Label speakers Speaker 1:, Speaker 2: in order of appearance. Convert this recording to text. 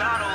Speaker 1: Lozano.